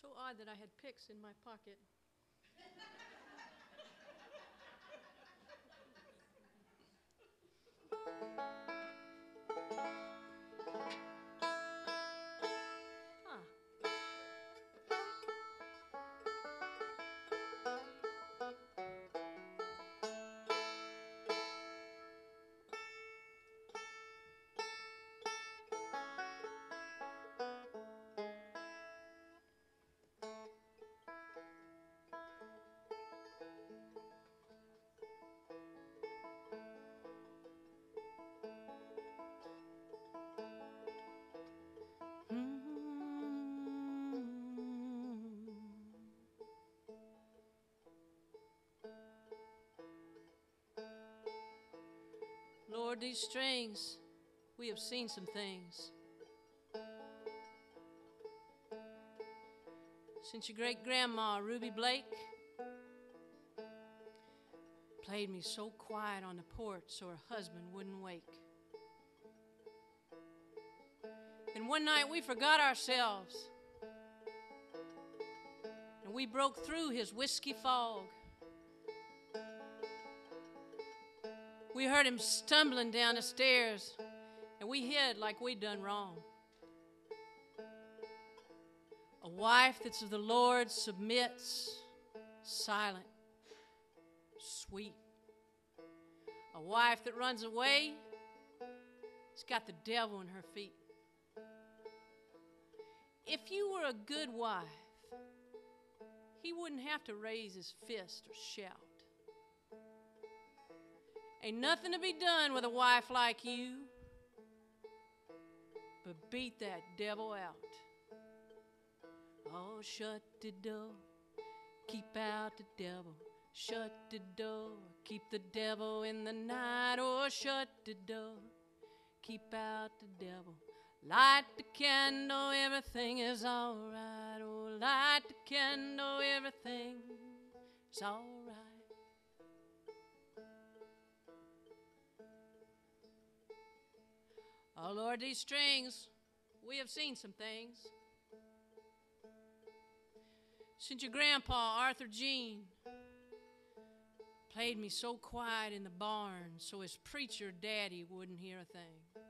So odd that I had picks in my pocket. These strings, we have seen some things. Since your great grandma, Ruby Blake, played me so quiet on the porch so her husband wouldn't wake. And one night we forgot ourselves and we broke through his whiskey fog. We heard him stumbling down the stairs, and we hid like we'd done wrong. A wife that's of the Lord submits, silent, sweet. A wife that runs away, she's got the devil in her feet. If you were a good wife, he wouldn't have to raise his fist or shout. Ain't nothing to be done with a wife like you but beat that devil out. Oh, shut the door, keep out the devil. Shut the door, keep the devil in the night. Oh, shut the door, keep out the devil. Light the candle, everything is alright. Oh, light the candle, everything is alright. Oh Lord, these strings, we have seen some things. Since your grandpa, Arthur Jean, played me so quiet in the barn so his preacher daddy wouldn't hear a thing.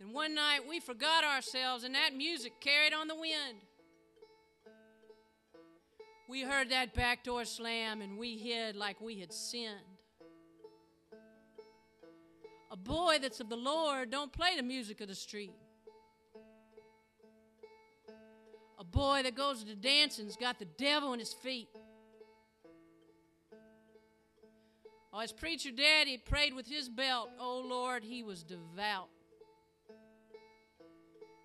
Then one night we forgot ourselves and that music carried on the wind. We heard that back door slam and we hid like we had sinned. Boy that's of the Lord don't play the music of the street. A boy that goes to dancing's got the devil in his feet. Oh, his preacher daddy prayed with his belt. Oh Lord, he was devout.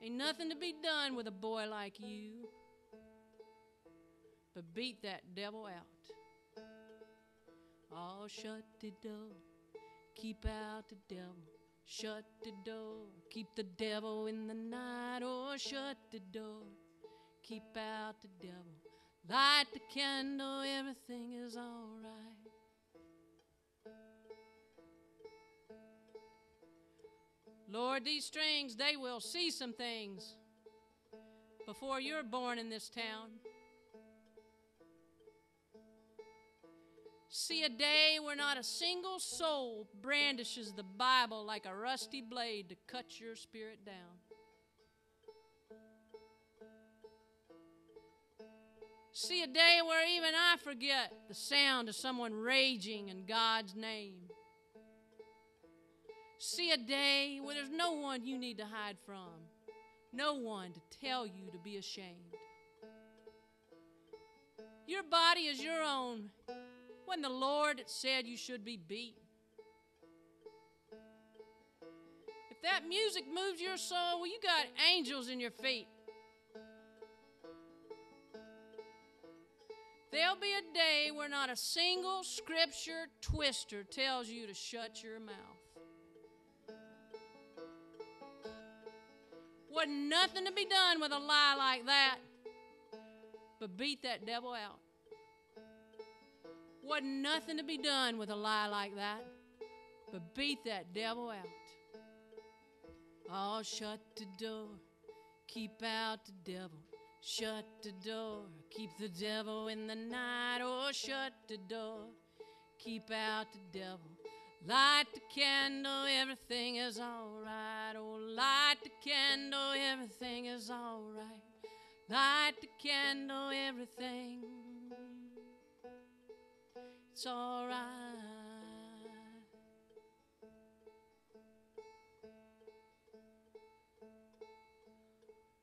Ain't nothing to be done with a boy like you but beat that devil out. Oh, shut the door. Keep out the devil. Shut the door. Keep the devil in the night. Oh, shut the door. Keep out the devil. Light the candle. Everything is all right. Lord, these strings, they will see some things before you're born in this town. See a day where not a single soul brandishes the Bible like a rusty blade to cut your spirit down. See a day where even I forget the sound of someone raging in God's name. See a day where there's no one you need to hide from, no one to tell you to be ashamed. Your body is your own when the Lord said you should be beaten. If that music moves your soul, well, you got angels in your feet. There'll be a day where not a single scripture twister tells you to shut your mouth. Wasn't nothing to be done with a lie like that, but beat that devil out. Wasn't nothing to be done with a lie like that, but beat that devil out. Oh, shut the door, keep out the devil. Shut the door, keep the devil in the night. Oh, shut the door, keep out the devil. Light the candle, everything is alright. Oh, light the candle, everything is alright. Light the candle, everything. It's alright.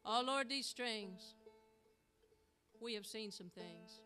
Oh Lord, these strings, we have seen some things.